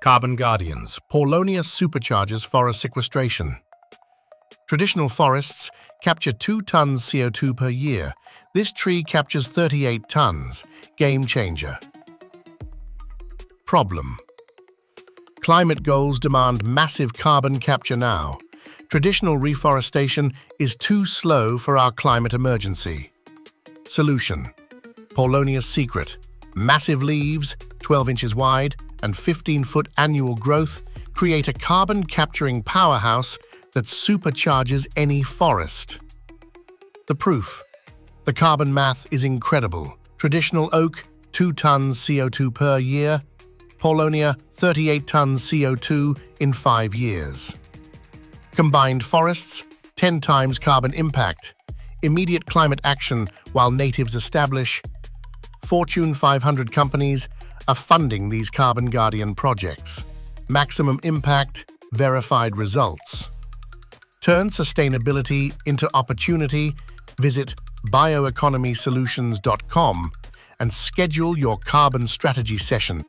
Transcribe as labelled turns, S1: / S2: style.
S1: Carbon Guardians, Paulownia supercharges forest sequestration. Traditional forests capture 2 tons CO2 per year. This tree captures 38 tons. Game changer. Problem. Climate goals demand massive carbon capture now. Traditional reforestation is too slow for our climate emergency. Solution. Paulownia's secret. Massive leaves, 12 inches wide, and 15-foot annual growth create a carbon-capturing powerhouse that supercharges any forest. The proof. The carbon math is incredible. Traditional oak, 2 tons CO2 per year. Paulownia, 38 tons CO2 in 5 years. Combined forests, 10 times carbon impact. Immediate climate action while natives establish. Fortune 500 companies are funding these Carbon Guardian projects. Maximum impact, verified results. Turn sustainability into opportunity. Visit bioeconomysolutions.com and schedule your carbon strategy session.